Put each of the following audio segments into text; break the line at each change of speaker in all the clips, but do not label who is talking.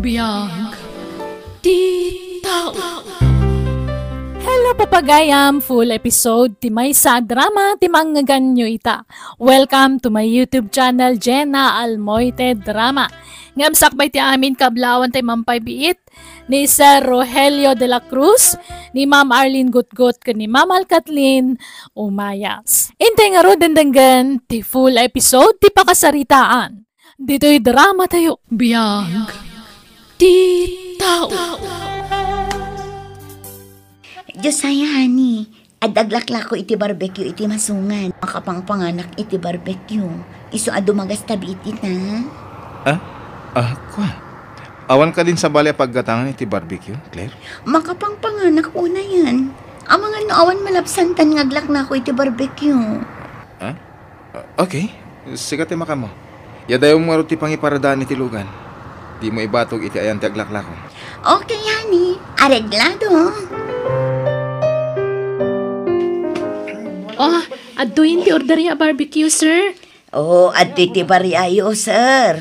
Biyag. Di tao.
Hello papagayam, full episode ti may sa drama ti mangganyo ita. Welcome to my YouTube channel Jenna Almoite Drama. Ngam sakbay ti amin kablawan ti mampay biit ni Sir Rogelio de la Cruz, ni Ma'am Arlene Gutgut, ni Ma'am Alcatlin Umayas. Intay nga ro dendenggan ti full episode ti pakasaritaan. Dito'y drama tayo.
Biyag. Di tao.
Diyos saya, honey. Adaglakla ko iti barbecue iti masungan. Makapangpanganak iti barbecue. Iso ado magas tabi iti na.
Ah? Ah, kwa. Awan ka din sa bali paggatangan iti barbecue, Claire?
Makapangpanganak una yan. Ang mga naawan malapsantan ngaglak na ko iti barbecue.
Ah, okay. Sigat maka mo. Yadayo mo ti pangiparadaan iti lugan. Di mo ibatog iti ayan ti aglaklako.
Okay, honey. Areglado.
Oh, aduin ti order ya barbecue, sir.
Oh, at iti bariayo, sir.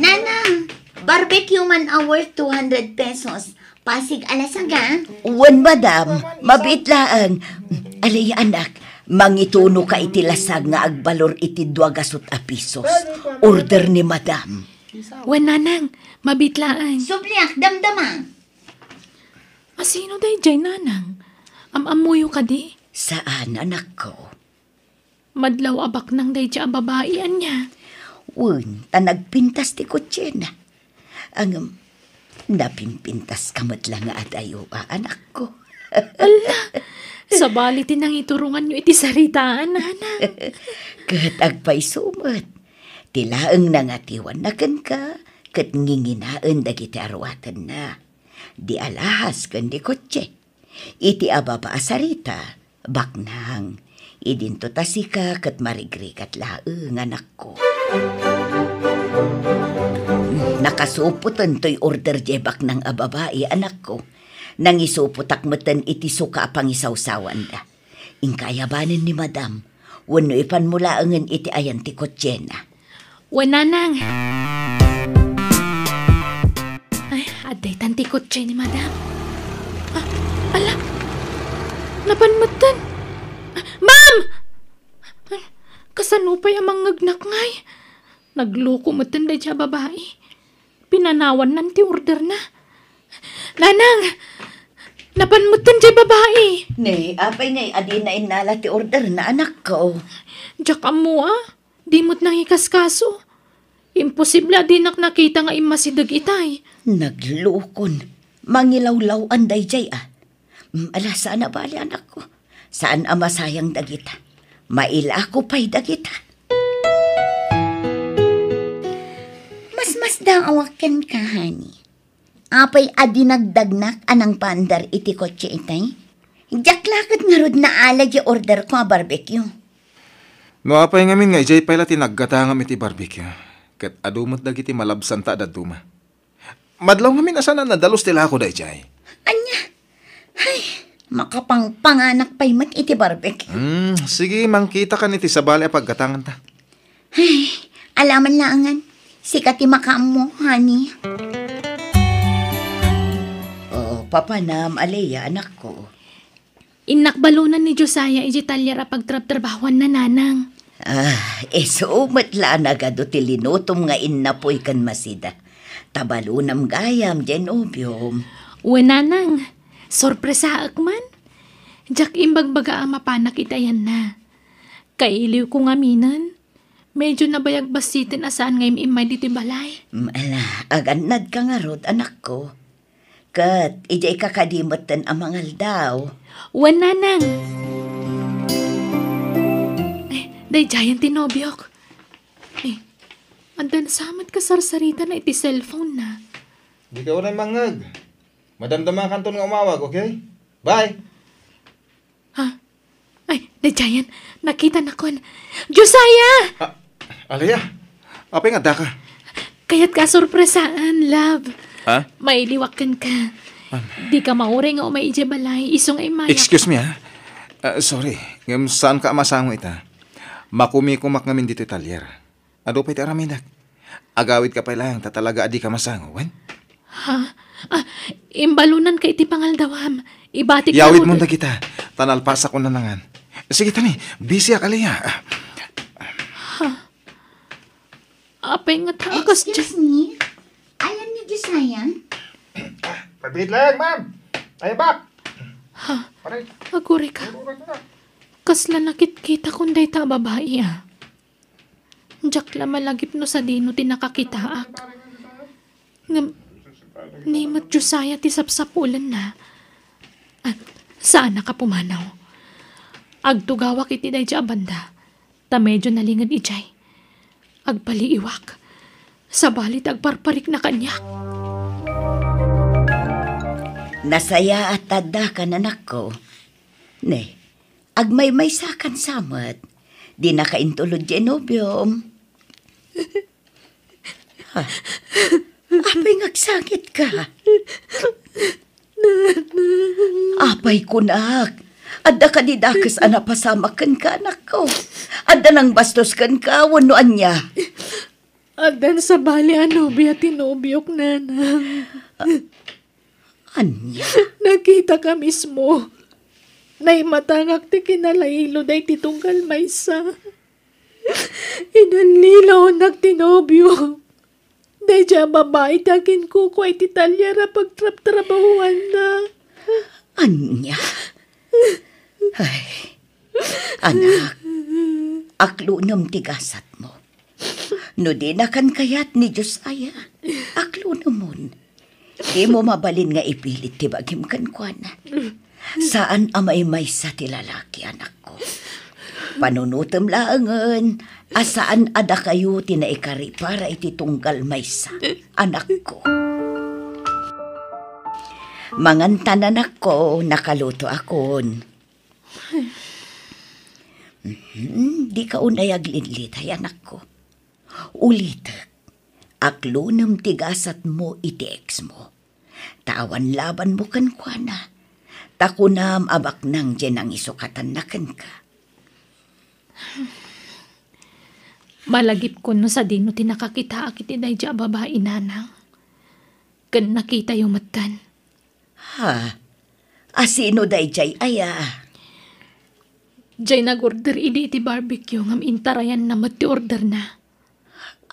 Nana, barbecue man hour 200 pesos. Pasig alasaga. Wan, madam. Mabitlaan. Alay, anak. Mangituno ka iti lasag nga agbalor iti duagasot a pisos. Order ni madam.
Wan nanang, mabitlaan.
Subliak, damdama.
Asino day jay nanang? Amamuyo ka di.
Saan, anak ko?
Madlaw abak nang day jay babaian niya.
Un, ta nagpintas ti kotse na. Ang um, napimpintas kamot lang nga adayo, ah, anak ko.
Sa balitin nang iturungan niyo iti saritaan, nanang.
Kat agpay sumot. Tilaang nangatiwan na kan ka, kat nginginaan dagiti arwatan na. Di alahas kan di kotse. Iti ababa asarita, baknang. Idinto tasika kat marigri kat laeng anak ko. Nakasuputan to'y order jebak ng ababae anak ko. Nang isuputak matan iti suka pangisawsawan da. Ingkayabanin ni madam. Wano ipan mula iti ayan ti kotsena.
Wan nanang. Ay, aday tanti kotse ni madam. Ah, ala. Napanmatan. Ma'am! Ay, kasanupay ang mangagnak ngay. Nagloko matan day siya babae. Pinanawan nanti order na. Nanang! Napanmutan siya babae.
Ne, apay ngay adi na inala ti order na anak ko.
Diyak mo ah. Di mo't nang ikaskaso. Imposible dinak nakita nga imasidag itay.
Naglukon. Mangilawlaw anday jay ah. Ala, saan na bali anak ko? Saan ama sayang dagita? Maila ko pa'y dagita. Mas mas daw awakan ka, honey. Apay adi nagdagnak anang pandar iti kotse itay. Jaklakat nga rod na ala di order ko a barbecue.
No apay ngamin nga ijay pala tinaggatangam iti barbecue. Kat adumot dagiti malabsan ta daduma. Madlaw ngamin asana nadalos tila ako da ijay.
Anya? Ay, makapangpanganak pa'y mat iti barbecue.
Hmm, sige, mangkita ka niti sa bali paggatangan ta.
Ay, alaman laangan. Sikati makaam mo, honey. Oh, papanam, Alea, anak ko.
Inakbalunan ni Josiah ijitalya ra pagtrap-trabawan na nanang.
Ah, sumat la nagado ti linutom nga innapoy kan masida. Tabalunam gayam, genobium.
Uwe nanang, sorpresa akman. Jak imbagbaga ang mapanak itayan na. Kailiw ko nga minan. Medyo nabayag basitin asaan ngayon imay diti balay.
Mala, aganad ka nga rod, anak ko. Kat, ijay kakadimatan ang mangal daw.
Uwe nanang. Day giant tinobyok. Eh, andan samat ka sarsarita na iti cellphone na.
Di ka unay mangag. Madamdaman kanton nga umawag, okay? Bye!
Ha? Ay, the giant, nakita na kon. Josiah!
Ah, alaya, apay nga daka.
Kaya't ka sorpresaan, love.
Ha?
Mailiwakan ka. Di ka maure nga umay ije balay, isong ay maya.
Excuse me ha. Ah, sorry, ngam saan ka amasango ita? Makumi-kumak ngamin dito talyer. Ado pa iti araminak. Agawid ka pa lang, tatalaga adi ka masango, wan?
Ha? Ah, imbalunan kay iti pangaldawam. Ibati ka
Yawid
mo-
na kita. Tanalpasa ko na nangan. Sige tani, busy ka liya.
Apay nga takas dyan.
Excuse me? Ayan ni Josiah?
Pabit lang, ma'am. Ay, bak. Pare,
Aguri ka. Kasla nakit-kita kunday ta babae ah. Diyak la malagip no sa dino ti nakakitaak. Ngam, nimot Josiah ti sapsapulan na. Ah, saan ka pumanaw? Agtugawa kiti day dya banda. Ta medyo nalingad ijay. Agpaliiwak. Sa balit agparparik na kanyak.
Nasaya at tada ka na nako. Ne, agmay-may sakan samat. Di na kaintulod genobium. Apay ngagsangit ka. Apay kunak. Adda ka di dakas ana pasamakan ka anak ko. Adda nang bastos kan ka wanuan niya.
Adan sa bali ano biya tinubyok na na.
Anya.
Nakita ka mismo. Naimatangak ti kinalailo day titunggal maysa. Inanlilaw nagtinobyo. Day dya babae takin ko ko ay titalyara pagtrap-trabahuan na.
Anya. Ay. Anak. Aklunam tigasat mo. No di na kan kayat ni Diyos aya. Aklunamon. Di mo mabalin nga ipilit ti bagim kan kuana. Saan amay may sa ti lalaki anak ko? Panunutom laangan. Asaan ada kayo tinaikari para iti tunggal maysa, anak ko. Mangantanan ako, nakaluto akon. Mhm, di ka unayag linlit, ay anak ko. Ulit, aklunam tigasat mo iti mo. Tawan laban mo kan kwa na. Takunam abak nang dyan ang isukatan na kan ka.
Malagip ko no sa dino ti nakakita akit day dya babae nanang. Kan nakita yung matan.
Ha? Asino day jay aya?
Diyay nag-order idi ti barbecue ngam intarayan na mati order na.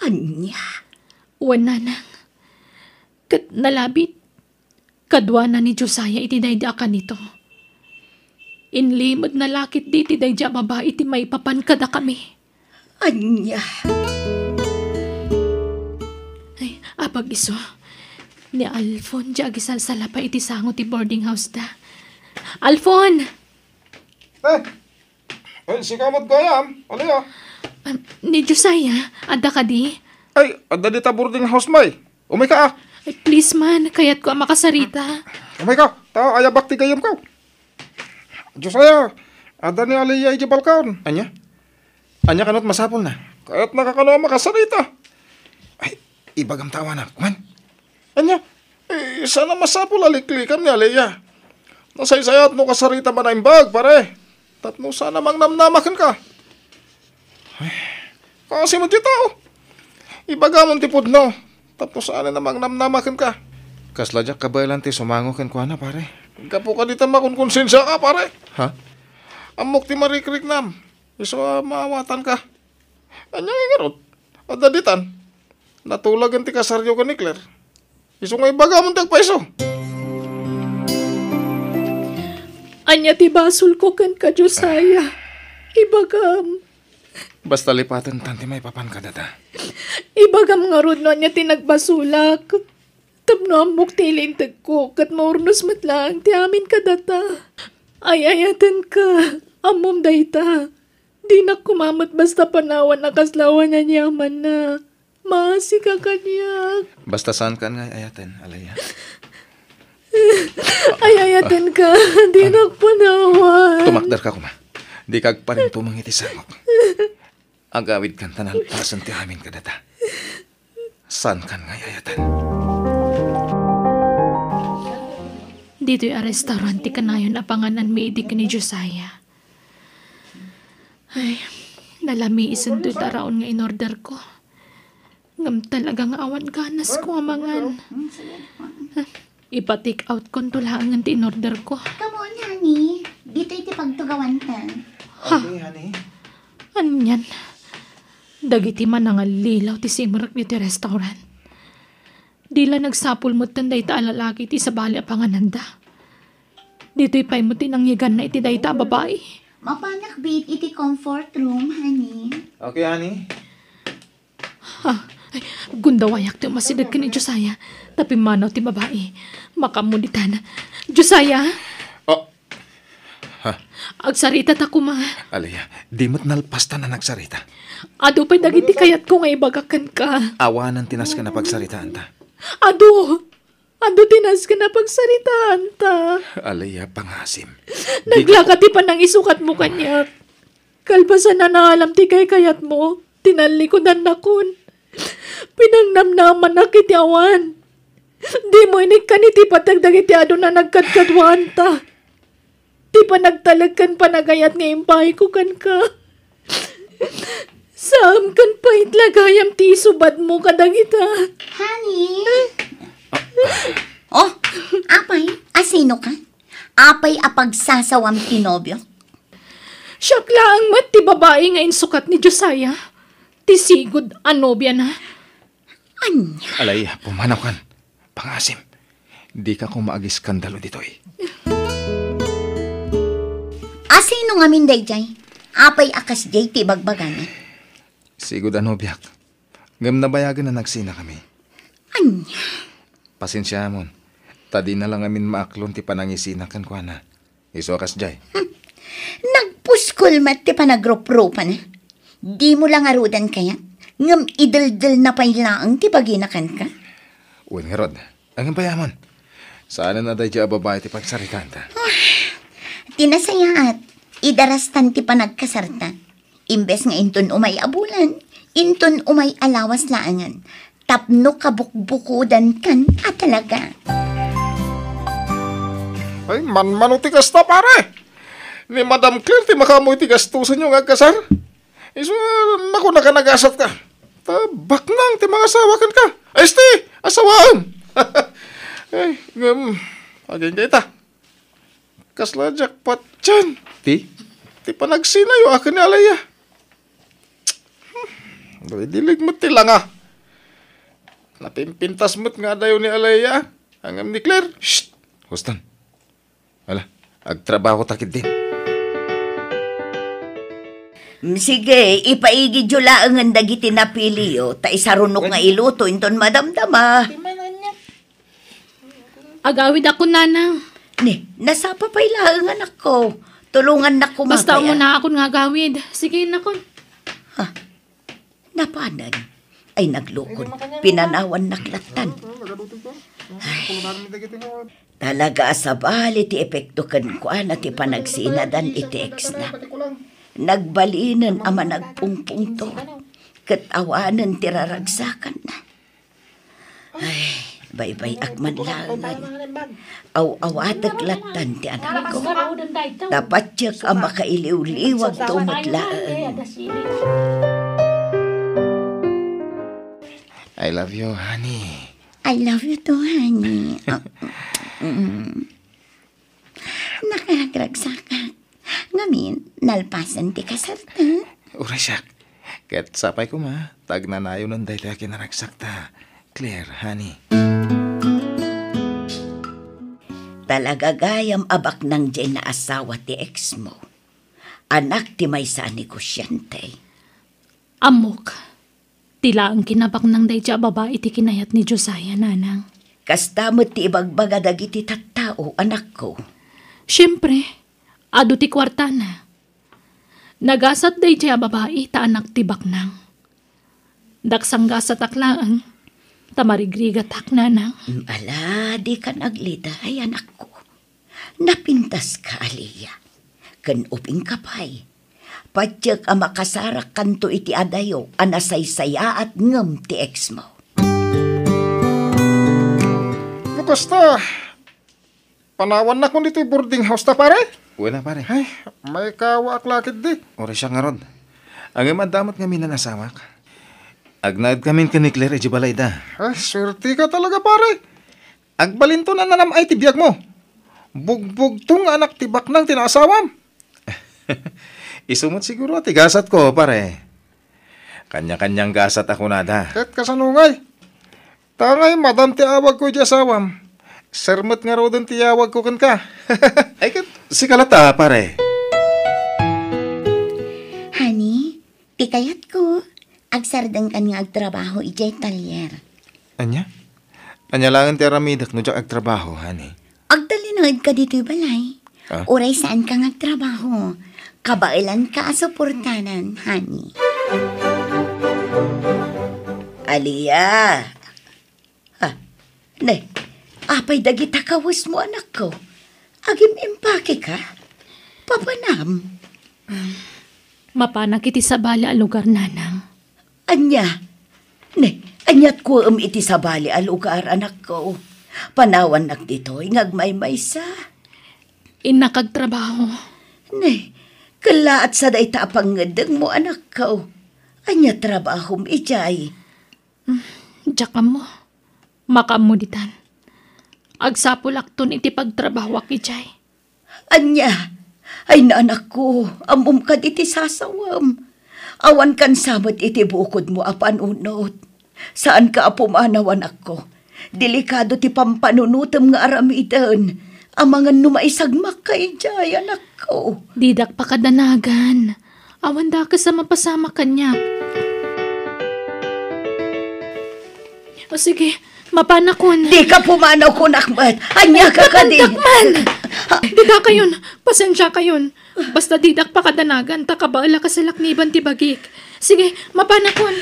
Anya?
Wala nang. Kat nalabit. Kadwa na ni Josiah iti dayda ka nito. Inlimod na lakit di iti dayda babae iti may papan kada kami.
Anya?
Ay, apag iso. Ni Alfon, di agisalsala pa iti sango ti boarding house da. Alfon!
Eh, ay, sikamot gayam. Ano ya?
Ah, ni Josiah, ada ka di?
Ay, ada di ta boarding house may. Umay ka ah.
Ay, please man, kayat ko ang makasarita.
Umay ka. Tao, aya bakti gayam ka. Diyosaya, ada ni Aliyah iji balkaon. Anya? Anya kanot masapol na. Kaya't nakakano ang makasarita. Ay, ibagam tawa na. Kuman. Anya? Eh, sana masapol aliklikam ni Aliyah. Nasaysayat mo kasarita ba na imbag, pare? Tapno sana mang namnamakan ka. Ay, kasi mo di tao. Ibagamon ti pudno. Tapos sana namang namnamakan ka. Kasladyak kabaylan ti sumango ken kuana pare. Kapo ka dito makunkonsensya ka pare. Ha? Amok ti marikrik nam. Iso ah, maawatan ka. Anya nga Ada ditan. Natulagan ti kasaryo ka ni Claire. Iso nga ibagamon tagpaiso.
Anya ti basol ko kan ka Josiah. Ibagam.
Basta lipatan tanti may papan ka data.
Ibagam nga rod no niya tinagbasulak. Tapno amok tilintag ko kat maurnos matlang ti amin ka data. Ay ayatan ka. Amom dayta. Di na kumamat basta panawan nakaslawan na niyaman na. Maasi ka kanyak.
Basta saan ka nga ayaten, alaya.
Ay ayatan ka. Di na panawan.
Tumakdar ka kuma. Di kag pa rin tumangiti sangok. Agawid kan tanal pasan ti amin ka data. Saan kan nga ayatan?
Dito yung restaurant ti kanayon apanganan mi idi ka ni Josiah. Ay, nalami isan do'y taraon nga in-order ko. Ngam talagang awan ganas ko amangan. Ipa-take out ko tulangan ti in-order ko.
Come on, honey. Dito iti pagtugawan.
Okay, honey.
Ano yan? Dagiti man nga lilaw ti simrak ti restaurant. Di la nagsapul mo tanday ta alalaki ti sa bali a pangananda. Dito'y pay mo tinangyigan na iti dayta babae.
Mapanak bit iti comfort room, honey.
Okay, honey.
Ay, gundawayak ti masidag ka ni Josiah. Tapi manaw ti babae. Makamuditan. Josiah,
Oh,
agsarita ta kuma.
Alaya, di mo't nalpasta na nagsarita.
Ado pa'y dagiti kayat ko nga ibagakan ka.
Awanan tinas ka na pagsaritaan ta.
Ado! Ado tinas ka na pagsaritaan ta.
Alaya, pangasim.
Naglakati pa nang isukat mo kanya. Kalpasan na naalam ti kay kayat mo. Tinalikodan na kun. Pinangnamnaman na kiti awan. Di mo inig ka ni ti patagdag iti ado na nagkadkadwan ta. Di pa nagtalagkan panagayat nga impay ko kan ka. Saam kan pa itlagayam ti subad mo kadagita.
Honey? oh, apay, asino ka? Apay apagsasawam tinobyo?
Siyak lang mat ti babae nga insukat ni Josiah. Ti sigod anobya na.
Anya?
Alaya, pumanaw kan. Pangasim. Di ka kumaagi skandalo dito eh.
Asino nga minday jay? Apay akas jay ti bagbagana.
Sigod ano biyak. Ngam nabayagan na nagsina kami.
Anya?
Pasensya mon. Tadi na lang amin maaklon ti panangisina kan ko na. Iso akas jay.
Nagpuskol mat ti panagrup-rupa na. Di mo lang arudan kaya? Ngam idaldal na pailaang ti paginakan ka?
Uwan nga rod. Ang bayamon. Sana na dahi babae ti pagsaritaan ta.
Tinasaya at idarastan ti panagkasarta. Imbes nga inton umay abulan, inton umay alawas laangan. Tapno kabukbukudan kan at talaga.
Ay, man-mano ti kasta pare. Ni Madam Claire ti makamoy ti gastusan yung agkasar. Iso, naku nakanagasat ka. Tabak nang ti mga asawakan ka. Ay, sti, asawaan. Ay, ngam, aging kita. Kasla jackpot dyan. Ti? Ti panagsinayo akin ni Alaya. Hmm, dilig mo ti lang ah. Napimpintas mo't nga dayo ni Alaya. Hangam ni Claire. Shh! Huston. Wala, agtrabaho takid din.
Mm, Sige, ipaigi jula ang dagiti napili yo. Ta isarunok nga iluto inton madamdama.
Agawid ako nanang.
Ni, nasapa pa ilang anak ko. Tulungan na ko
Basta mo na ako nga gawid. Sige na kon.
Napanan. Ay naglukon. Pinanawan naklatan. Talaga sa bali ti epekto kan ko na ti panagsinadan iti ex na. Nagbalinan ama nagpungpung to. Katawanan ti raragsakan na. Ay, baybay akman langan. Aw-awatag latan ti anak ko. Dapat siya ka makailiw-liwag tumutlaan.
I love you, honey.
I love you too, honey. Nakaragragsakan. Ngamin, nalpasan ti kasarta.
Urasyak. Kat sapay ko ma, tagnanayo nun dahil tayo kinaragsakta. Claire, honey.
Talaga gayam abak ng dyan na asawa ti ex mo. Anak ti may sa negosyante.
Amok. Tila ang kinabak ng dayja babae ti kinayat ni Josiah nanang.
Kastamot ti ibagbaga dagiti tattao, anak ko.
Siyempre, ado ti kwarta na. Nagasat dayja babae ta anak ti baknang. Daksang gasat aklaan. Tamarigriga tak nanang.
Mm, Ala, di ka naglita, ay anak ko. Napintas ka, Aliyah. Kan uping kapay. Patsyak ang makasarak kanto iti adayo, anasaysaya at ngam ti ex mo.
Basta, panawan na kung dito boarding house ta pare.
Na pare.
Ay, may kawa ak lakit di.
Ora siya nga rod. Ang madamot nga mina nasawak.
Agnad kami kanikler iti balay da.
Ay, swerte ka talaga pare. Agbalinto na nanam ay tibiyag mo. Bugbog tong anak tibak ng tinasawam.
Isumot siguro ati gasat ko, pare. Kanya-kanyang gasat ako nada.
Ket kasanungay. Tangay madam ti awag ko di asawam. Sermet nga raw din ti awag ko kan ka.
Ay, kat, si kalata, pare.
Honey, pikayat ko. Agsardang kan nga agtrabaho ijay talyer.
Anya? Anya lang ti aramidak no jak agtrabaho, hani.
Agtalinood ka dito balay.
Ah?
Uray saan ka agtrabaho. Kabailan ka asuportanan, honey. Aliyah. Ah, ne, apay dagita kawas mo anak ko. Agim impake ka. Papanam.
Mapanak iti sa bala lugar nanang.
Anya. Ne, anyat ko um iti sa bali al lugar anak ko. Panawan nak dito, ingagmay maysa.
Inakagtrabaho.
Ne, kalaat sa dayta pangadang mo anak ko. Anya trabahom ijay.
Diyaka mo. Makamuditan. Agsapulakton iti pagtrabaho akijay.
Anya, ay naanak ko, amum ka iti sasawam. Awan kan samot iti bukod mo apan unot. Saan ka apumanawan ako? Delikado ti pampanunutam nga aramidan. Amangan numaisagmak ka ijay, anak ko.
Didak pa kadanagan. Awan da ka sa mapasama kanyak. O sige, mapanakon.
Di ka pumanaw ko, nakmat. Anya ka ka din.
Takman! Dida kayon, pasensya kayon. Basta didak pa kadanagan, takabala ka sa lakniban ti bagik. Sige, mapanakon.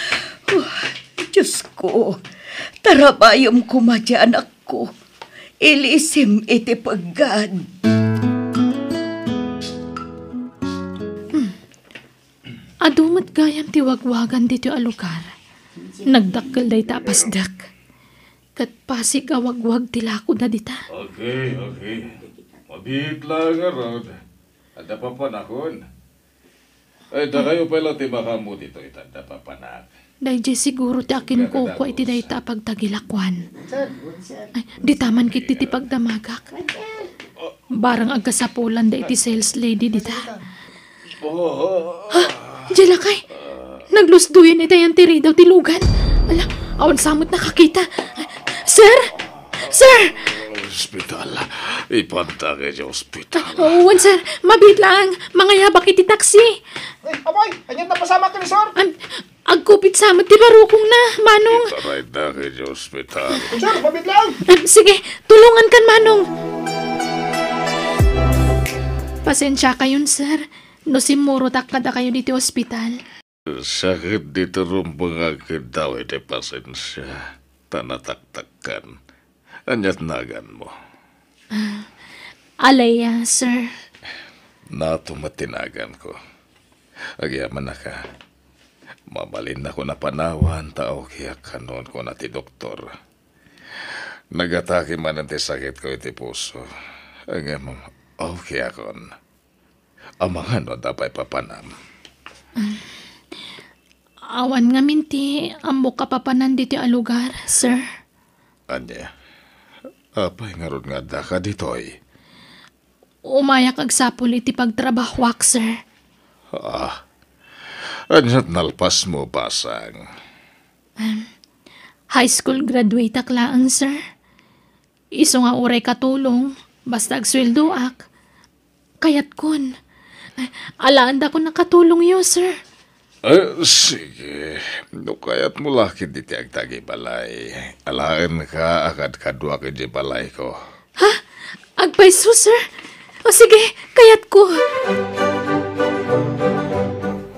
Diyos ko, tarabayom ko madya anak ko. Ilisim iti paggad.
Adumat gayam ti wagwagan dito a lugar. Nagdakkel day tapasdak. Kat pasig awagwag ti lako na dita.
Okay, okay. Mabit lang nga rod. Ada pa panahon. Ay, da kayo pala ti makamu dito itanda pa panak.
Dahil siguro ti akin ko ko iti day tapagtagilakwan. Ay, di taman kiti ti pagdamagak. Barang agkasapulan da iti sales lady dita. Ha? Jelakay! Naglusduyan ita yan tiri daw tilugan. Ala, awan samot nakakita. Sir! Sir!
Hospital. Ipanta kayo sa hospital.
Owan, sir. Mabit lang. Mga yabak iti taksi.
Ay, abay, anyan na pasama ka ni Sir.
Am, agkupit samot ti barukong na, Manong.
Taray na kayo sa hospital.
Sir, mabit lang.
Sige, tulungan kan, Manong. Pasensya kayon, sir. No simuro tak kada kayo dito ospital.
Sakit dito rin mga daw iti pasensya. Tanataktakan. Anyat nagan mo.
Alaya, sir.
Natumatinagan ko. Agyaman na ka. Mabalin na ko na panawan tao kaya kanon ko na ti doktor. Nagatake man ang sakit ko iti puso. Agyaman, okay akon. Amangan no dapat papanam.
Awan nga minti, ambo ka papanan dito a lugar, sir.
Anya, apay nga ron nga da ka ditoy.
Umayak agsapul iti pagtrabahwak, sir.
Ah, anyat nalpas mo pasang.
High school graduate aklaan, sir. Iso nga uray katulong, basta agsweldo ak. Kayat kun. Ay, Alaan da ko nakatulong yo, sir.
Eh, sige. No kayat mo laki di tiag tagi balay. Alaan ka akad kadwa ka di balay ko.
Ha? Agpaiso, sir? O sige, kayat ko.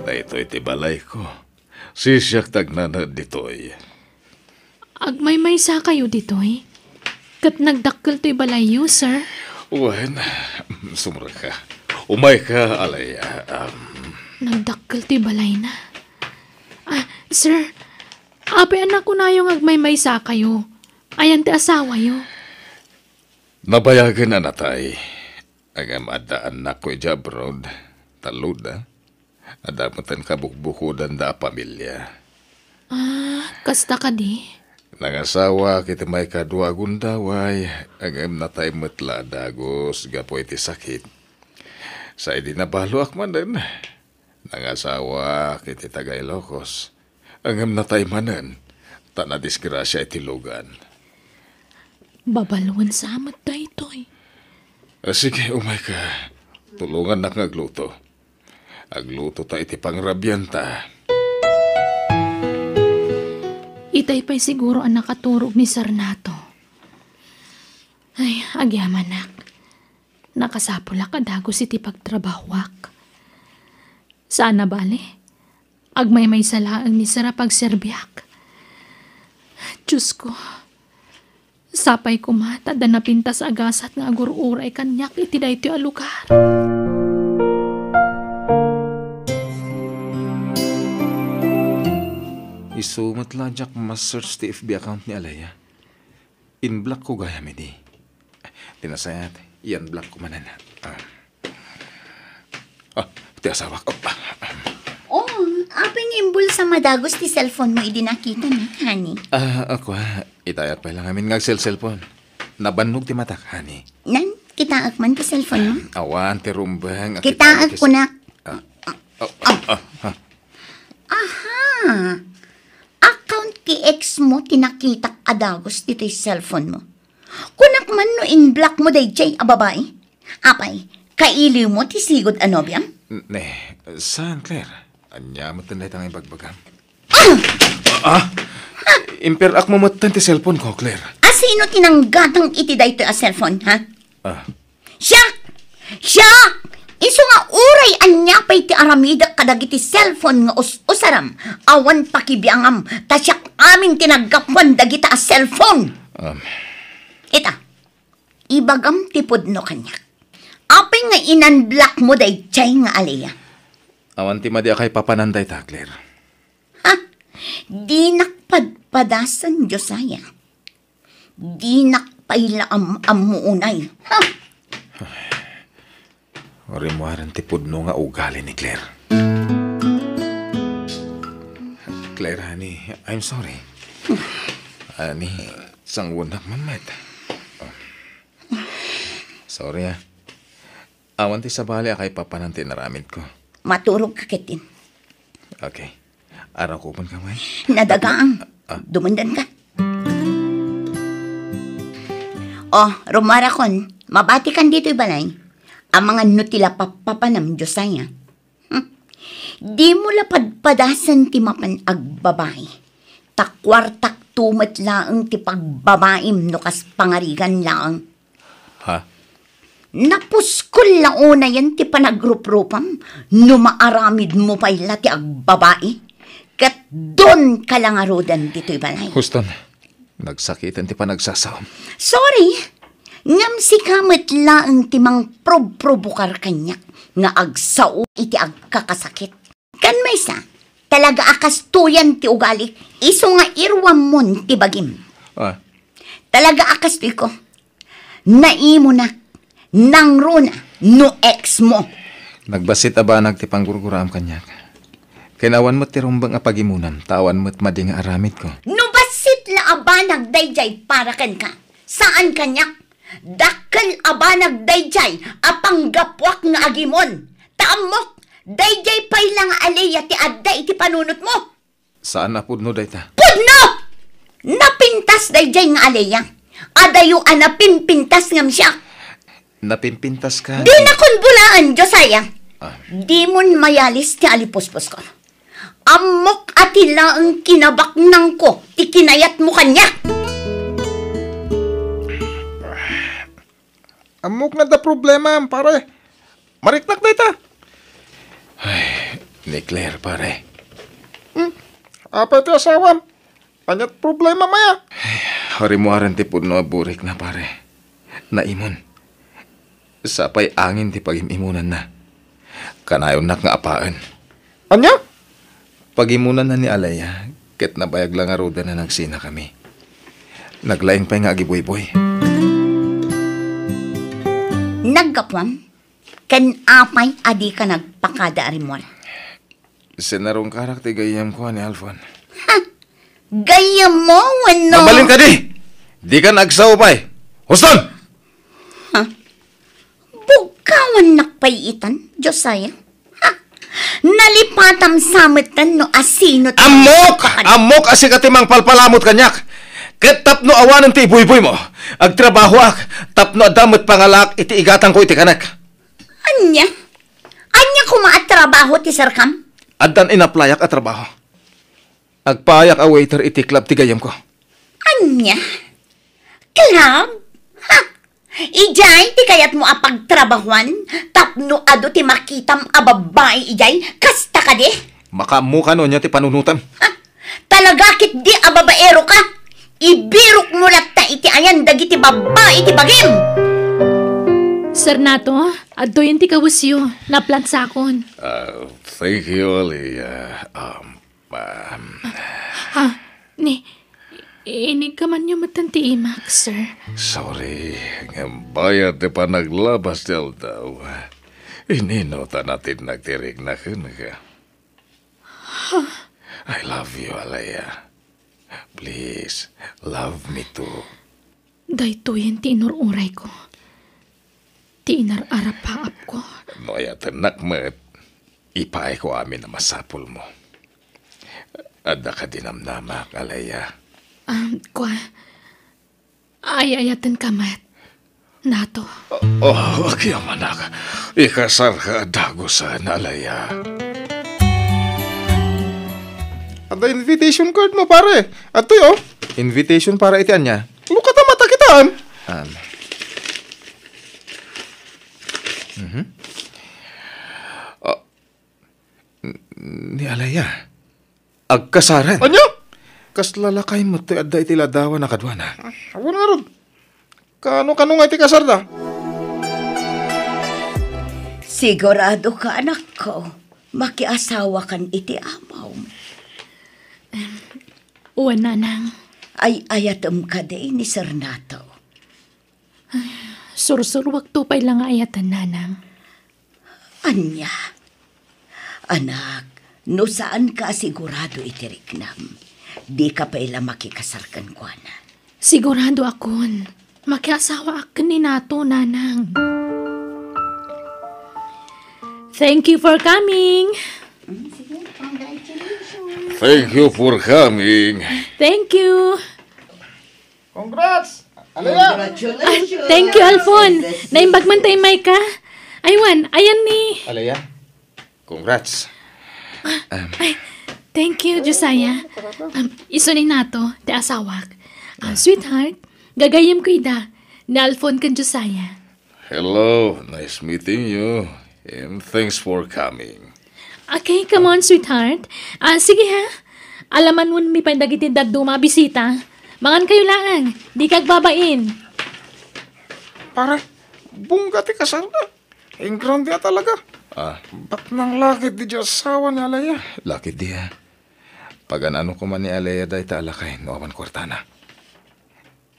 Na ito iti balay ko. Sisyak tagnana ditoy.
Agmay-may sa kayo ditoy. Kat nagdakkel to'y balayo, sir.
Wen, sumra ka. Umay ka, alaya. Um,
Nagdakkel to'y balay na. Ah, sir, ape anak ko na yung agmay-may sa kayo. Ayan ti asawa yo.
nabayagan na natay. Agam adaan na ko ija abroad. Taluda. Adamatan kabukbukudan da pamilya.
Ah, kasta ka di.
Nangasawa kita may kadua gundaway, agam na tayo matla dagos, gapo iti sakit. Sa idi na baluak man din. Nangasawa kiti tagay lokos, agam na tayo manan, ta na disgrasya iti lugan.
Babalwan sa amat da ito'y.
Ah, sige, umay ka. Tulungan na kang agluto. Agluto ta iti pangrabyan ta.
Itay pa'y siguro ang nakaturog ni Sarnato. Ay, agyaman nak. Nakasapula ka dagos iti pagtrabahwak. Sana bale? Agmay may salaang ni Sara pagserbiak. Diyos ko. Sapay ko mata da napintas agasat nga agururay kanyak iti dayto a lugar.
Isumat lang ti FB account ni Alaya. In-block ko gaya mi di. Tinasayat, yan block ko manan. Ah, ah ti asawa ko. Ah,
Oh, aping imbul sa madagos ti cellphone mo idinakita na, honey.
ah, ako ha, itayat pa lang amin ngag cellphone. Nabannog ti mata, honey.
Nan, kita akman ti cellphone mo.
Awan, ti rumbang. ah,
Kita
kis-
ko na.
Oh, ah, ah,
Aha. Account ki ex mo tinakita adagos dito yung cellphone mo. Kunak man no in black mo day jay a babae. Apay, kailiw mo ti sigod anobyam?
Ne, saan, Claire? Anya mo tanay tangay bagbagam.
Ah!
Ah! Imper ak mo matan ti cellphone ko, Claire.
Asino tinanggatang iti dayto a cellphone, ha?
Ah,
Siya! Siya! Iso nga uray anya pay ti aramida kadagiti cellphone nga us usaram. Awan pakibiangam. Tasyak aming tinaggapan dagita a cellphone.
um,
Ita, ibagam tipod no kanya. Apay nga inan-black mo day chay nga alaya.
awan ti madi akay papananday ta, Claire.
Ha? Di nakpadpadasan Josiah. Di nakpaila am amuunay. Ha?
Rimuaran ti pudno nga ugali ni Claire. Claire, honey, I'm sorry. Honey, sangwunak man met. Oh. Sorry ah. Awan ti sabali akay papanan ti naramid ko.
Maturog ka kitin.
Okay. Araw ko man kamay.
Nadagaang. Dumandan ka. Oh, rumarakon. Mabati kan dito'y balay. Ang mga nutila papapanam Josiah. Hm. Di mo lapadpadasan ti mapan agbabae. Takwartak tumat laang ti pagbabaim no kas pangarigan laang. Napuskol la una yan ti panagruprupam, no maaramid mo pa ila ti agbabae. Kat doon ka lang arudan dito'y balay.
Huston, nagsakitan ti panagsasawam.
Sorry, ngam si kamet laang ti mang prob-probukar kanya nga agsao iti agkakasakit. Kan may sa, talaga akas tuyan ti ugali, iso nga irwam mon ti bagim.
Ah,
Talaga akas ti ko. Naimo na, nang runa, no ex mo.
nagbasit aba nagtipang gurguraam kanyak. Kinawan mo't tirumbang apagimunan, tawan mo't madi nga aramid ko.
No basit la aba nagdayjay para ken ka. Saan kanyak? Dakkel aba nagdayjay apang gapwak nga agimon. Taamok, dayjay pay lang aleya ti adda iti panunot mo.
Saan na pudno dayta?
Pudno! Napintas dayjay nga aleya. Adayo anapimpintas ngam siya.
Napimpintas ka.
Di na kun bulaan, Josiah.
Ah.
Di mon mayalis ti alipuspos ko. Amok at ang kinabaknang ko, ti kinayat mo kanya.
Amok na da problema, pare. Mariknak na ita.
Ni Claire, pare.
Apa ito asawam? Anyat problema maya.
Harimuaran ti pudno aburik na, pare. Naimon. Sapay angin ti pagimimunan na. Kanayon nak nga apaan.
Anya?
Pagimunan na ni Alaya, ket nabayag lang aruda na nagsina kami. Naglaing pa nga agiboy-boy.
Naggapwam, kan apay adi ka nagpakada arimol.
Senarong karak ti gayam ko ni Alfon.
Ha! Gaya mo, wano.
Mabalin ka di! Di ka nagsaw pa eh. Huston!
Bukawan nakpayitan, Josiah. Ha? Nalipatam samatan no asino
Amok!
Bakit?
Amok asi ka timang palpalamot kanyak. Ket tapno awanan ti ibuy-buy mo. Agtrabaho ak, tapno adamot pangalak iti igatan ko iti kanak.
Anya? Anya kumaatrabaho ti sarkam?
Adan inaplayak at trabaho. Agpayak a waiter iti club ti gayam ko.
Anya? Club? Ha? Ijay, ti kayat mo apagtrabahuan? Tapno ado ti makitam a babae ijay? Kasta ka di?
Makamuka no niya ti panunutan.
Ha? Talaga kit di a babaero ka? Ibirok mo latta iti ayan dagiti babae iti bagim!
Sir Nato, adto yung tikawasyo, naplansakon.
Uh, thank you, Aliyah. Um, um,
Ha? Ni, inig ka man yung matanti imak, sir.
sorry. Ang bayad di pa naglabas del daw. Ininota natin nagtirig na ka. I love you, Aliyah. Please, love me too.
Dahito yung tinururay ko. Tinar arapaap ko.
No ayat nakmet, ipaay ko amin na masapol mo. Ada ka dinamnamak, Aliyah.
Um, kwa, ay-ayatan kamat. Nato.
Oh, okay manak. Ikasar ka dago sa nalaya.
Ada invitation card mo, pare. At oh.
Invitation para iti anya.
Luka ta mata kitaan.
Um, mhm. Oh, ni Alaya. Agkasaran.
Anya?
Kas lalakay mo ti adda iti ladawa na kadwana.
Awan nga ron. Kano kano nga iti kasar da?
Sigurado ka, anak ko. Makiasawa kan iti amaw.
Uwan na nang.
Ay ayatom ka day ni Sir Nato.
Sursurwag to pa lang ayatan nanang.
Anya. Anak, no saan ka sigurado itiriknam? Di ka pa ila makikasarkan ko na.
Sigurado akon. Makiasawa ak ni Nato, nanang. Thank you for coming.
Thank you for coming.
Thank you.
Congrats! Alaya!
Thank you, Alfon. Naimbag man tayo, Maika. Aywan, ayan ni.
Alaya, congrats.
Ay, thank you, Josiah. Um, iso ni Nato, ti asawak. Ah, sweetheart, gagayim ko ida. Ni Alfon kan Josiah.
Hello, nice meeting you. And thanks for coming.
Okay, come on, sweetheart. Ah, sige ha. Alaman mo mi pa dagiti daddo bisita. Mangan kayo lang. Di kag babain.
Pare, bungga ti kasar da. Ang grande talaga.
Ah,
Ba't nang lakit di asawa ni Alaya?
Lakit dia. Pag ano ko man ni Alea day ta alakay, no awan kwartana.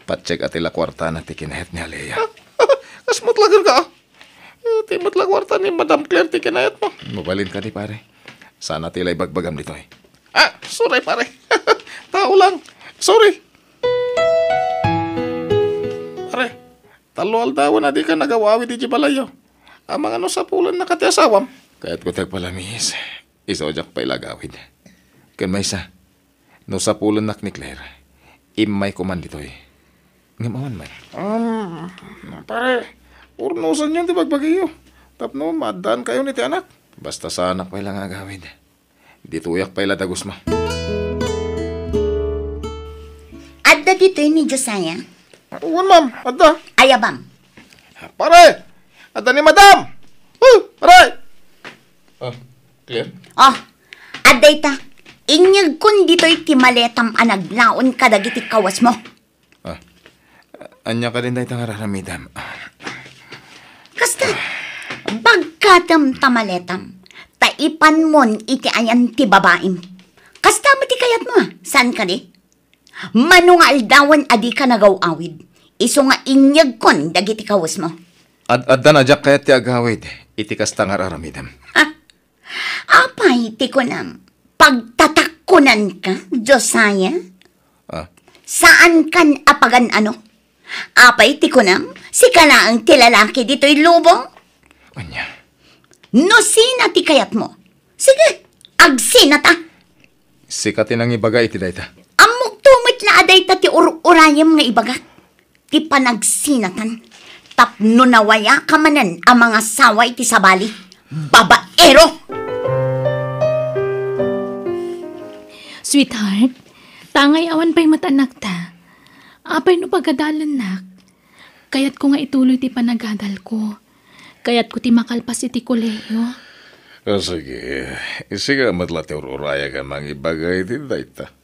Patsek at ila kwartana ti kinahet ni Alea.
Kas matlagan ka ah. Eh, Ti matlagwarta ni Madam Claire ti kinayat mo.
Mabalin ka di pare. Sana tila'y bagbagam dito eh.
Ah, sorry pare. Tao lang. Sorry. Pare, talo aldawan na di ka nagawawi di Jibalayo. Ang mga no sa pulan na kati asawam.
Kahit ko tagpalamis, isa o pa ilagawid. Kan may isa, no sa nak ni Claire, imay ko man dito eh. Ngamawan man.
Um, pare, urnusan yan di bagbagiyo. Tapno, madan kayo ni ti anak.
Basta sa anak pa ilang agawid. Dito uyak pa ila dagos mo.
Adda dito ni Josiah.
Uwan ma'am, adda.
Ayabam.
Pare, adda ni madam. Uh, pare.
Oh, Claire?
Oh, adday ta. Inyag kun dito'y timaletam anaglaon kadagiti kawas mo.
Ah, anya ka din dahi tang araramidam.
Kasta, bagkatam tamaletam, taipan mon iti ayan ti babaim. Kasta mo ti kayat mo, ah. saan ka di? Manungal dawan adi ka nagawawid. Iso nga inyag kon dagiti kawas mo.
Ad adda na jak kaya ti agawid. Itikas tang araramidam.
Apay ti ko nam, pagtatakkunan ka, Josiah? Saan kan apagan ano? Apay ti ko nam, si kana ang tilalaki dito'y lubong?
Anya,
No sina ti kayat mo? Sige, agsina ta.
sikatin ang ibaga iti dayta.
Amok tumit na aday ta ti ur-urayam nga ibagak. Ti panagsinatan. Tapno nawaya kamanan ang mga saway ti sabali. Babaero!
Sweetheart, tangay awan pa'y matanak ta. Apay no pagadalan nak. Kayat ko nga ituloy ti panagadal ko. Kayat ko ti makalpas iti koleyo.
O sige, sige matla ti ururaya ka mga ibagay ti dayta.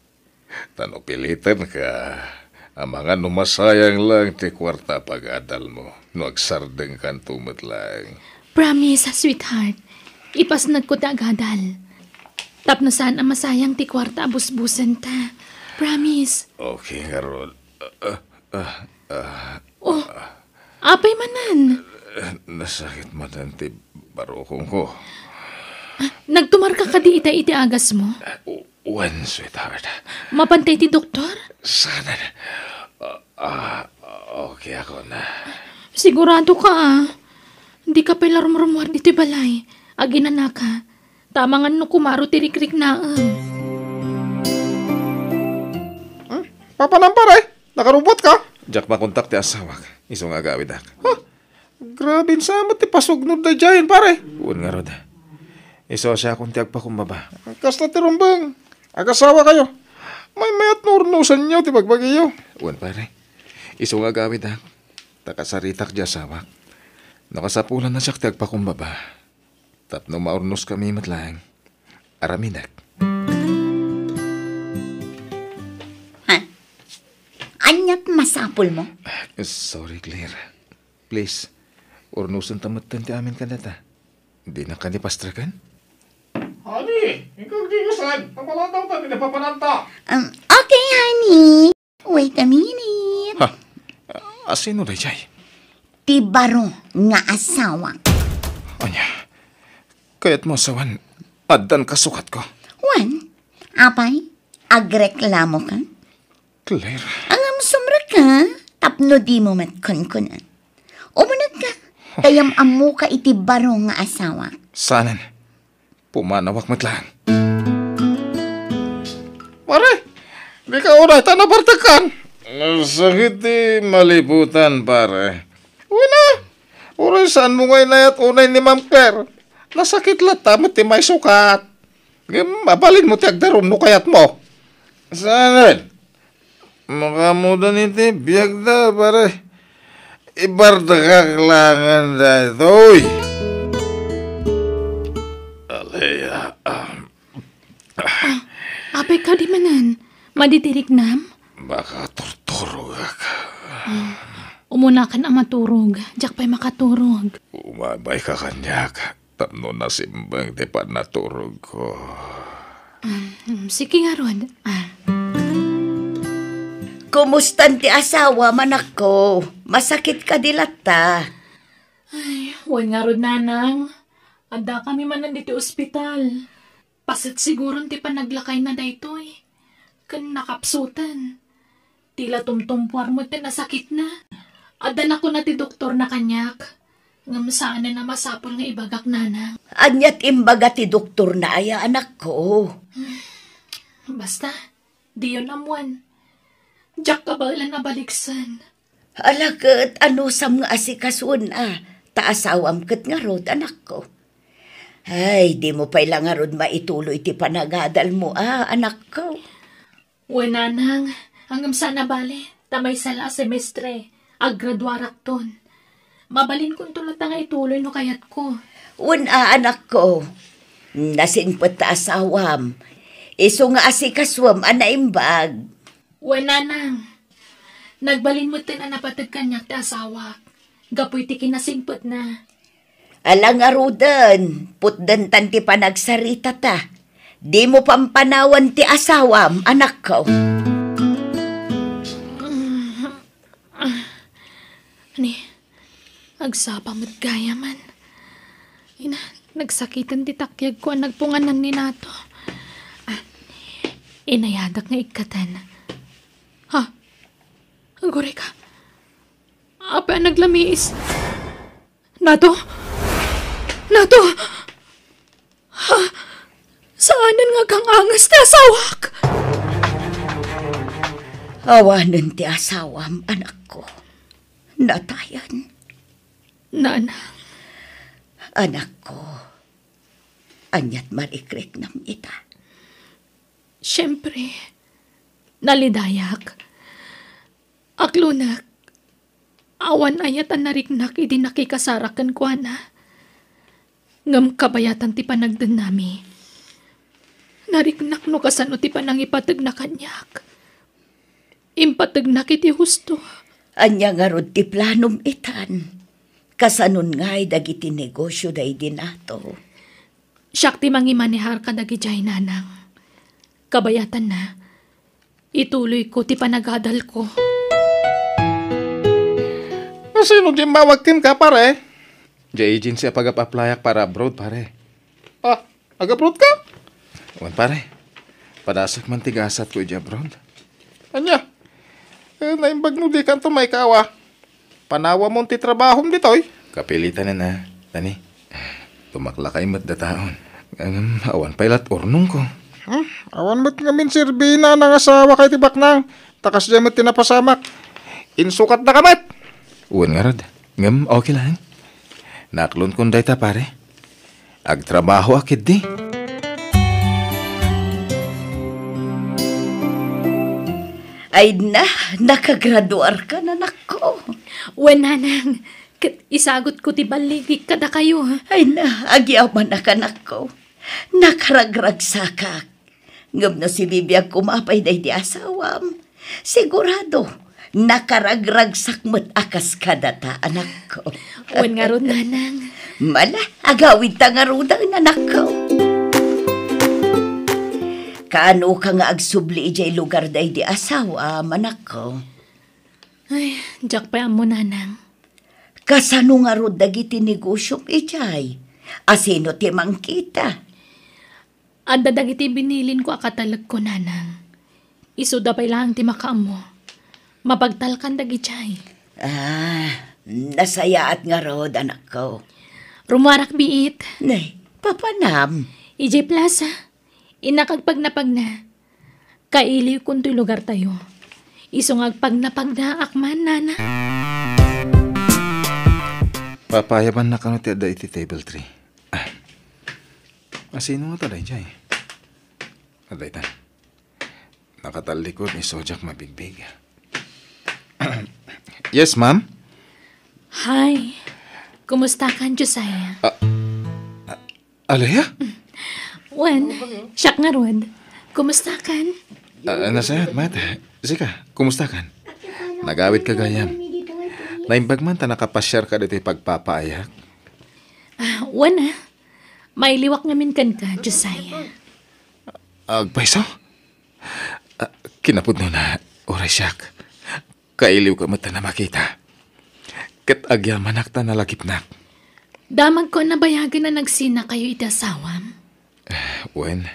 Tano pilitan ka. Ang mga numasayang lang ti kwarta pag-adal mo. No agsardeng kan tumat lang.
Promise, sweetheart. Ipasnag ko ti agadal. Tapno saan ang masayang ti kwarta abusbusan ta. Promise.
Okay, karon.
Oh, apay manan.
Nasakit man ang ti barokong ko.
Nagtumar ka kadi ita iti agas mo.
One, sweetheart.
Mapantay ti doktor?
Sana. Ah, ah, okay ako na.
Sigurado ka ah. Hindi ka pala rumrumwar dito balay. Agina ka. Tama nga no kumaro tirik-rik na ang.
Papa ng pare, nakarubot ka?
Jack makontak ti asawak. Isong agawid ak.
Grabe sa ti pasugnod na dyan, pare.
Uwan nga rod. Iso siya kung tiag pa kumbaba.
Kasta ti rumbang. Agasawa kayo. May mayat nurnusan nyo, ti bagbagiyo.
Uwan pare. Isong agawid ak. Takasaritak di asawak. Nakasapulan na siya tiag pa kumbaba. Tapno maurnos kami matlang. Araminak.
Ha? Anyat masapul mo?
Sorry, Claire. Please, urnusan tamatan ti amin kanata. Hindi na kanipastrakan?
Honey, ikaw di usan. Papalantaw ta, pinapapananta.
Um, okay, honey. Wait a minute.
Ha? Asino na jay?
Ti baro nga asawa.
Anya, kaya't mo sawan, addan kasukat ko.
Wan, apay, agreklamo ka?
Claire,
Ang sumra ka, tapno di mo matkunkunan. Umunag ka, kayam amu ka iti baro nga asawa.
sanan, pumanawak matlang.
Pare, di ka unay, tanabartakan.
Sakit di maliputan, pare.
Una, uray saan mo ngay na at unay ni Ma'am Claire. Nasakit lata, ti may sukat. Mabalin mo ti agdaron no kayat mo.
Sanan? Makamudan iti biyag da, pare. Ibarda kaklangan da ito, uy. Alaya,
Apay ka di manan. Maditirik nam.
Baka tortoro ka.
Umuna ka na maturog. Diyak pa'y makaturog.
Umabay ka kanyak. Tapno na simbang di pa naturog ko.
Hmm, sige nga, Rod. Ah,
Kumustan ti asawa, manak ko? Masakit ka dilata.
Huwag nga, Rod, nanang. Anda kami man nandito ospital. Pasit siguro ti pa naglakay na daytoy. Kan nakapsutan. Tila tumtumpuar mo ti nasakit na. Adan ako na ti doktor na kanyak. Ngam saan na masapol nga ibagak nanang.
Anyat imbaga ti doktor na aya anak ko.
Basta, di yun amuan. Diyak ka ba ilan nabaliksan?
Alakat, ano sam nga asikasun ah. Taasawam kat nga rod, anak ko. Ay, di mo pa ilang nga rod maituloy ti panagadal mo ah, anak ko.
Uwe nanang, hanggang sana bale, tamay sala semestre, aggraduarak ton. Mabalin kong tulad nga ituloy no kayat ko.
Un ah, anak ko. Nasinpot ta asawam. Iso nga asikaswam anaimbag.
Uwe nanang, nagbalin mo tin napatag kanyak ti asawa. Gapoy ti kinasingpot na.
Alang arudan, putdan tanti panagsarita ta. Di mo pampanawan ti asawam, anak ko.
Ani, agsapa mo't gaya man. Ina, nagsakitan ti takyag ko ang nagpunganan ni nato. Ah, inayadak nga ikatan. Ha, Gore ka. Apa naglamis? Nato? Nato? Ha? Saanan nga kang angas na sawak?
Awanan ti asawam, anak ko. Natayan,
Nanang,
anak ko. Anyat malikrik nam ita.
syempre, nalidayak. Aklunak, awan ayatan nariknak idi nakikasarakan ko na. Ngam kabayatan ti panagdan nami. Nariknak no kasano ti panang ipatag na kanyak. Impatag na kiti husto.
Anya nga ti planom itan. Kasanon nga'y dagiti negosyo day dinato.
Siyak ti mangimanihar ka dagijay nanang. Kabayatan na. Ituloy ko ti panagadal ko.
Sino di mawagkin ka, pare?
Di agency a pag-aplayak para abroad, pare.
Ah, agabrod ka?
Wan, pare. Padasak man tigasat ko di abroad.
Anya? Eh, naimbag no di kanto may kawa. Panawa mo ti trabahom ditoy.
Kapilitan na na. Tani, tumaklakay mat da taon. Ang awan pailat ornong ko.
Hmm? Awan mo't ngamin sirbina ng asawa kay tibak nang. Takas dyan mo't tinapasamak. Insukat na kamat.
Uwan nga rod. Ngam, okay lang. Naklon kong dayta, pare. Agtrabaho akit di.
Ay na, nakagraduar ka na nako.
Wen nanang, isagot ko ti baligi kada kayo. ha?
Ay na, agyaman na ka nako. Nakaragrag sakak. Ngam na si Bibiyag kumapay day di asawam. Sigurado, nakaragrag sakmat akas kadata, anak ko.
Wen nga ron nanang.
Mala, agawid ta nga rudang anak ko. Kaano ka nga agsubli ijay lugar day di asawa, manak ko.
Ay, jak pa mo nanang.
Kasano nga rod dagiti negosyong ijay? Asino ti mangkita?
Anda dagiti binilin ko akatalag ko nanang. Isuda pa lang ti makaamo. Mapagtalkan dagijay.
Ah, nasayaat nga rod, anak ko.
Rumarak biit.
Nay, papanam.
EJ Plaza. Inakagpag na. Kailiw kung to'y lugar tayo. Isungag pag napag na akman, nana.
Papayaban na kano ti iti table tree. Ah. Asino nga talay jay? Aday ta. Nakatalikod ni Sojak mabigbig. yes, ma'am?
Hi. Kumusta ka, Josiah?
Alaya?
Wen, siyak nga rod. Kumusta kan?
Uh, nasayat, mat. Sika, kumusta kan? Nagawit ka gayam. Naimbag man ta nakapasyar ka dito pagpapaayak.
Ah, wen ah. May liwak ngamin kan ka, Josiah.
Agpaiso? Uh, kinapod no na, oray siyak. Kailiw ka mata na makita. Kat agyaman ta nalakipnak.
Damag ko na bayagan na nagsina kayo itasawam.
Wen,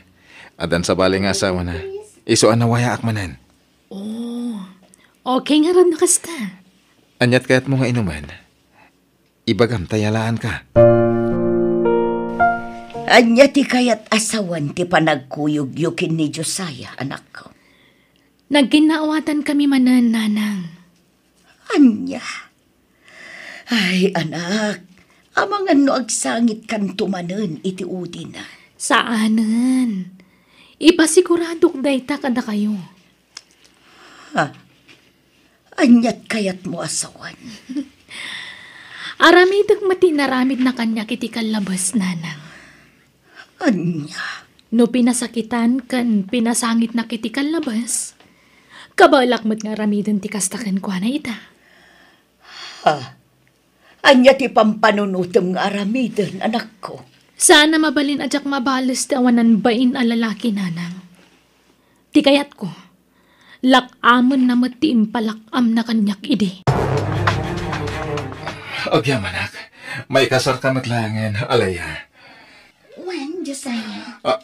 adan sa bali nga asawa na. Iso na waya akmanan.
Okay nga ron nakasta.
Anyat kayat mo nga inuman. Ibagam tayalaan ka.
Anya ti kayat asawan ti panagkuyog-yukin ni Josiah, anak ko.
Nagkinaawatan kami manan, nanang.
Anya. Ay, anak. Amangan no agsangit kan tumanen iti udi na.
Saanan? Ipasiguradok dayta kada kayo.
Anyat kayat mo asawan.
Aramidag matinaramid na kanya kiti kalabas, nanang.
Anya.
No pinasakitan kan pinasangit na kiti kalabas. Kabalak mo't nga ramidan ti kastakan kwa na ita.
Anya ti pampanunutom nga aramidon, anak ko.
Sana mabalin ajak mabalas ti awanan bain a lalaki nanang. Ti kayat ko, lakamon na mo't ti impalakam na kanyak idi.
Agyamanak, may kasar ka matlangan, alaya.
Wan, Josiah.
Ah.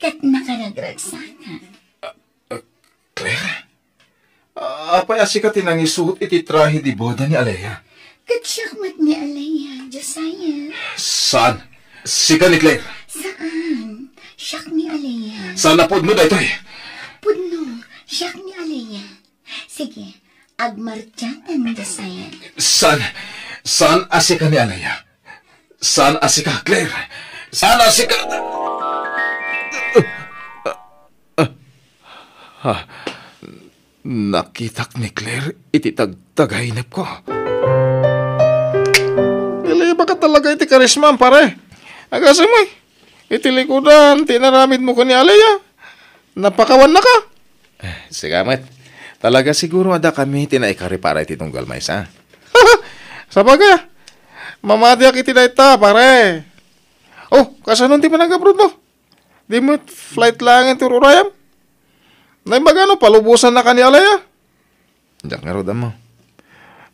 Kat nakaragragsakan.
Clara, Ah, apay asika tinang isuot iti trahe di boda ni Alea.
Katsakmat ni Alaya, Josiah.
Saan? Sika ni Claire.
Saan? Siyak ni Alaya.
Saan napod mo daytoy?
Pudno, siyak ni Alaya. Sige, agmartyatan, Josiah.
Saan? Saan asika ni Alea? Saan asika, Claire? Saan asika? Ah, nakitak ni Claire iti tagtagainap ko.
Dili ba ka talaga iti karisma, pare? Agasamoy. Iti likodan, tinaramid mo ko ni Alaya. Napakawan na ka.
Sigamat. Talaga siguro ada kami tinaikari para iti tunggal ha?
Sa bagay, mamati ak iti dayta, pare. Oh, kasanon ti panagabroad mo? Di mo flight lang ang tururayam? Naimbaga no, palubusan na ka ni Alaya.
Diyak nga roda mo.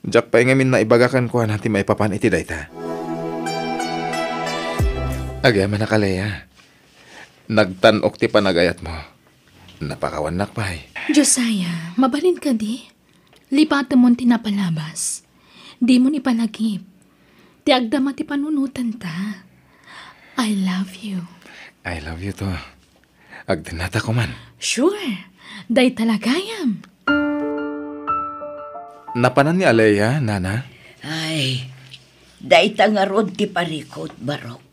Diyak pa ngamin na ibagakan ko natin may papan iti dayta. Agyaman na kalaya. Nagtanok ti panagayat mo. Napakawanak pa eh.
Josiah, mabalin ka di. Lipatan mo tinapalabas. Di mo ni panagip. Ti agdama ti panunutan ta. I love you.
I love you to. Agdinata ko man.
Sure. Day talagayam.
Napanan ni Alea, nana.
Ay, dayta nga rod ti parikot, barok.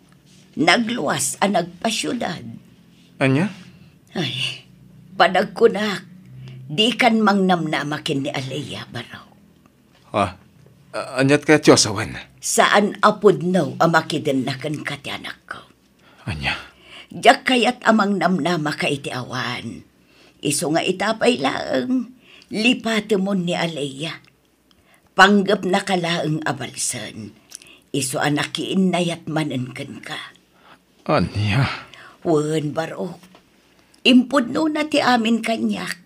Nagluwas ang nagpasyudad.
Anya?
Ay, panagkunak. Di kan mang namnamakin ni Alea, barok.
Ah, a- anyat ka tiyosawan.
Saan apod no amakiden na kan katyanak ko.
Anya?
Diyak kayat amang namnama ka iti awan. Iso nga itapay laang, lipate mo ni Alea. Panggap na kalaang abalsan. Iso anakiin nayat manen kan ka.
Anya?
Wen baro. Impod no na ti amin kanyak.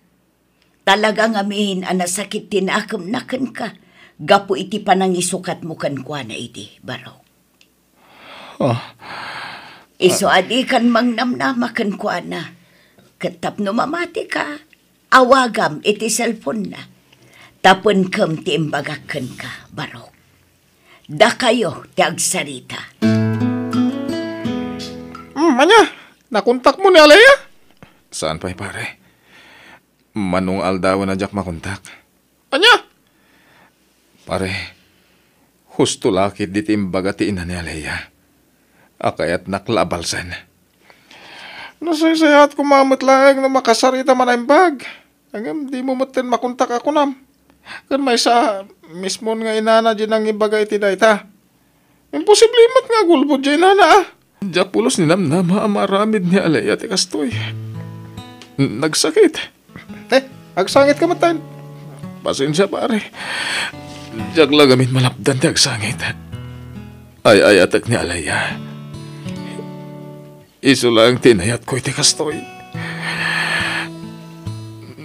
Talagang amin ang nasakit tinakam na kan ka. Gapo iti panangisukat mo kan kwa na iti, baro. Iso adi kan mang namnama kan kwa na. Katap no mamati ka. Awagam iti cellphone na. Tapon kam ti imbagakan ka, baro. Da kayo ti agsarita.
Hmm, anya, nakontak mo ni Alaya?
Saan pa'y pare? Manong aldawan na jak makontak.
Anya?
Pare, husto lakit di timbaga ti ina ni Alea. Akayat naklabalsan.
Nasaysayat ko mamit lang na makasarita man ang bag. Hanggang di mo matin makontak ako nam. Kan may sa mismo nga inana dyan ang ibaga iti dayta. Imposible mat nga gulbo dyan inana ah.
Jak pulos ni namnama amaramid ni Alea ti kastoy. N- Nagsakit.
Eh, agsangit ka matan.
Pasensya pare. Jak lagamit malapdan ti agsangit. Ay ay atak ni Alea. Iso lang tinayat ko iti kastoy.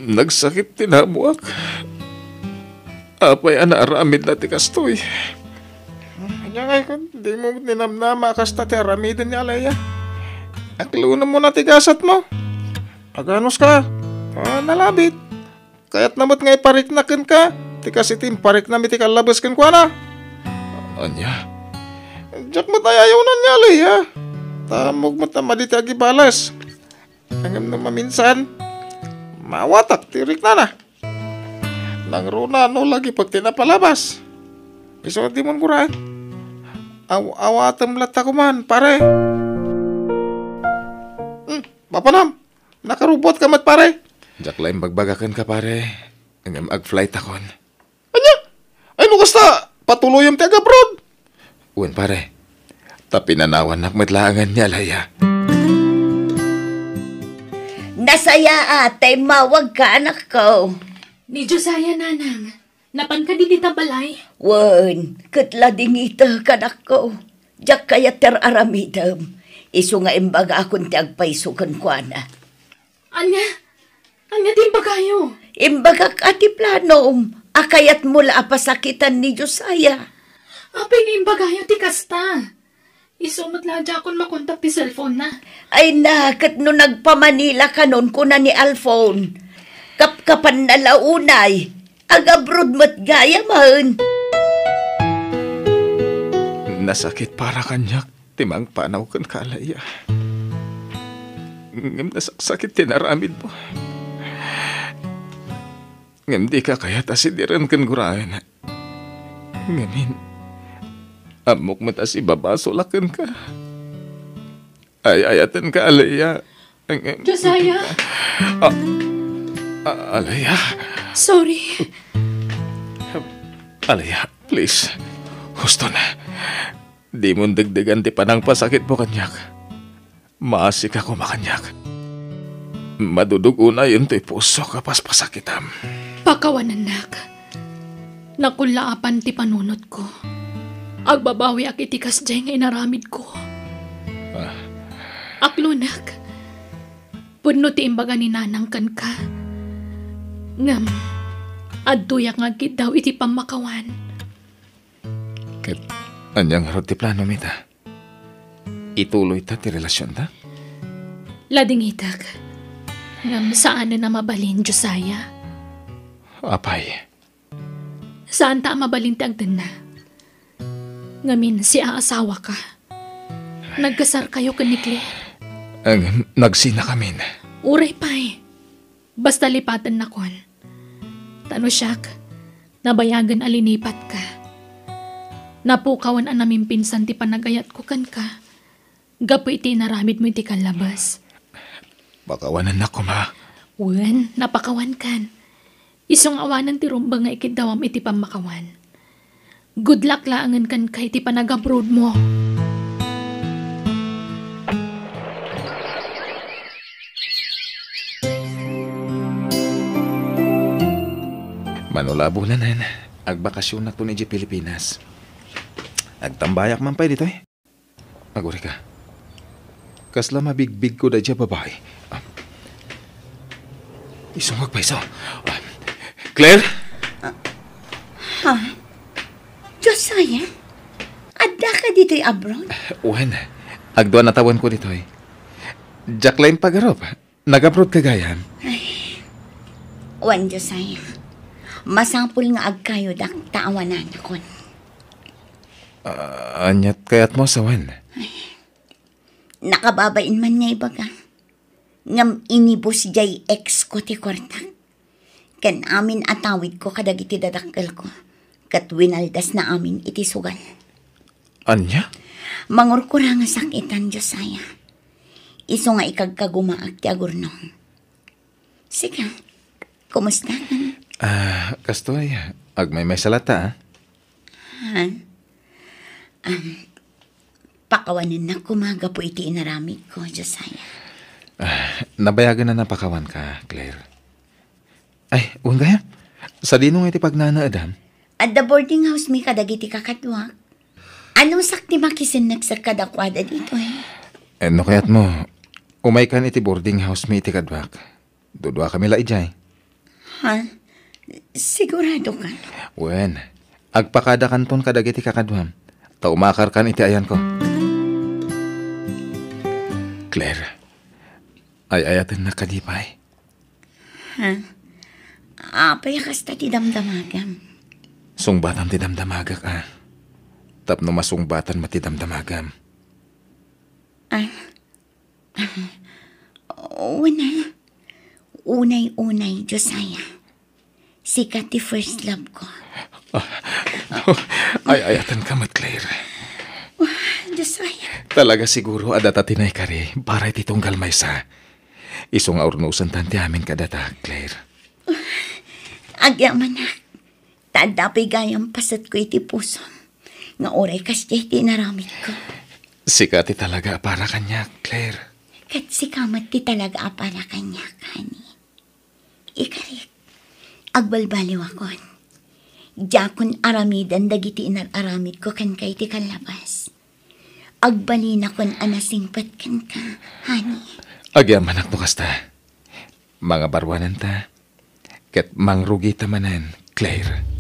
Nagsakit tinamuak. Apay anaaramid na ti kastoy.
Kanya nga ko, di mo ninamnama kas ta ti aramidin ni Alaya. Aklunan mo na tigasat mo. Aganos ka. Ah, nalabit. Kaya't namot nga ipariknakin ka. Ti kasi tim parik na miti kalabas kan kwa na.
Anya?
Diyak mo tayo ayaw na ni Alaya. Tamog mo tama di tagi balas. Hanggang na maminsan. Mawatak, tirik na na. Nang runa no lagi pag tinapalabas. Iso di mo kuraan. Aw awatam lata ko man, pare. Hmm, mapanam. Nakarubot ka mat, pare.
Jak lain bagbagakan ka pare. Ang ag-flight akon.
Anya? Ay, no kasta, patuloy yung tiaga, brod.
Uwan pare. Tapi nanawan nakmatlangan niya Alea.
Nasaya atay mawag ka anak ko.
Ni Josiah nanang. Napan ka di dita balay.
Wen, katla dingita kanak ko. Diyak kaya ter aramidam. Iso nga imbaga akong ti agpaisukan kwa na.
Anya? Anya din ba kayo?
Imbaga ka ti planom. Akayat mula apasakitan ni Josiah.
Apay nga imbagayo ti kasta. Isumot lang dyan akong makontak ti cellphone na.
Ay nakat no nagpamanila ka nun ko na ni Alphone. Kapkapan na launay. Agabrod mo't gaya man.
Nasakit para kanyak, timang panaw kan kalaya. Ngam nasakit tinaramid mo. Ngam di ka kaya tasidiran kan gurayan. Ngamin, amok mo tas ibabasolakan ka. Ay ayatan ka alaya.
Josiah,
A- alaya,
sorry.
alaya, please. Gusto na. Di mo dagdagan ti panang pasakit mo kanyak. Maasik ako makanyak. Madudugo na yun to'y puso kapas pasakitam.
Pakawanan nak. Nakulaapan ti panunot ko. Agbabawi ak itikas jay nga inaramid ko. Aklunak. Puno ti imbaga ni nanang kan ka. Ngam. Adtuyak nga gid daw iti pamakawan.
Kat, anyang harap ti plano mita. Ituloy ta ti relasyon ta?
Lading itak. Ngam saan na mabalin, Josiah?
Apay,
Saan ta mabalin ti agdan na? Ngamin si aasawa ka. Nagkasar kayo ka ni Claire.
ang nagsina kami na.
Uray pa eh. Basta lipatan na kon. Tano siyak, nabayagan alinipat ka. Napukawan ang namin pinsan ti panagayat ko kan ka. Gapo iti naramid mo iti kalabas.
Bakawanan na ko ma.
Wen, napakawan kan. Isong awanan ti rumba nga ikidawam iti pamakawan. Good luck laangan kan kay ti panagabroad mo.
Manulabo na nan. Agbakasyon na to ni. Pilipinas. Agtambayak man pa dito eh. Aguri ka. Kasla mabigbig ko da dya babae. Ah. Isungag pa iso. Ah. Claire?
Josiah, adda ka dito'y abroad?
Wen, agduan na tawan ko dito eh. Jacqueline Pagarop. Nag-abroad kagayan.
Wan, Josiah. Masapul nga agkayo dak taawanan akon.
Anyat kayat mo sa wen.
Nakababain man niya ibaga. Ngam inibos jay ex ko ti kwarta. Kan amin atawid ko kadag iti dadakkel ko. Kat winaldas na amin iti sugal.
Anya?
Mangurkura nga sakitan, Josiah. Iso nga ikagkagumaak ti agurnong. Sige, kumusta?
Ah, kastoy. Agmay may salata ah.
Pakawanan na kumaga po iti inaramid ko, Josiah.
Nabayagan na napakawan ka, Claire. Ay, uwan kaya? Sa dinong iti pagnana, Adam.
At the boarding house mi kadagiti kakatwak. Anong sakti makisin nagsakadakwada dito eh?
Eh, no kayat mo, umay kan iti boarding house mi iti kadwak. Dudwa kami laijay.
Ha? Sigurado ka?
Wen, agpakada kanton kadagiti kakadwam. Taumakar kan iti ayan ko. Claire, ay ayatin na kadipay.
Apay kasta ti damdamagam.
Sungbatan ti damdamagak ah. Tapno masungbatan mati damdamagam.
Una. Unay-unay, Josiah. Sikat ti first love ko.
ay ayatan ka mat, Claire.
Josiah.
Talaga siguro adata tinay kari para iti tunggal may sa. Isong aurnusan tanti amin kadata, Claire.
Agyaman na. Tadapay gayang pasat ko iti puso. Nga oray kas ti naramit ko.
Sikati talaga para kanya, Claire.
Kat si kamat ti talaga para kanya, kani. Ikarik. Agbalbaliw akon. Jakon aramidan dagiti inararamid ko kan kay ti kalabas. Agbalin akon anasingpat kan ka, hani.
Agyaman ako kasta. Mga barwanan ta. Ket mangrugi tamanan, Claire.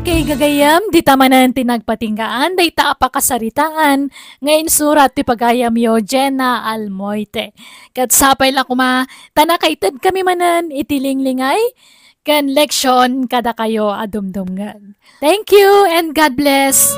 Okay, gagayam, di tamanan tinagpatinggaan, day ta apakasaritaan, ngayon surat ti pagayam yo, Jenna Almoite. Kat sapay lang kuma, tanakaitad kami manan, itilinglingay, kan leksyon kada kayo adumdumgan. Thank you and God bless!